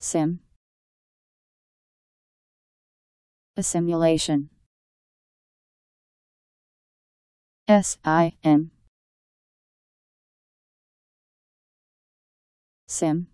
Sim. A simulation. S I M. Sim.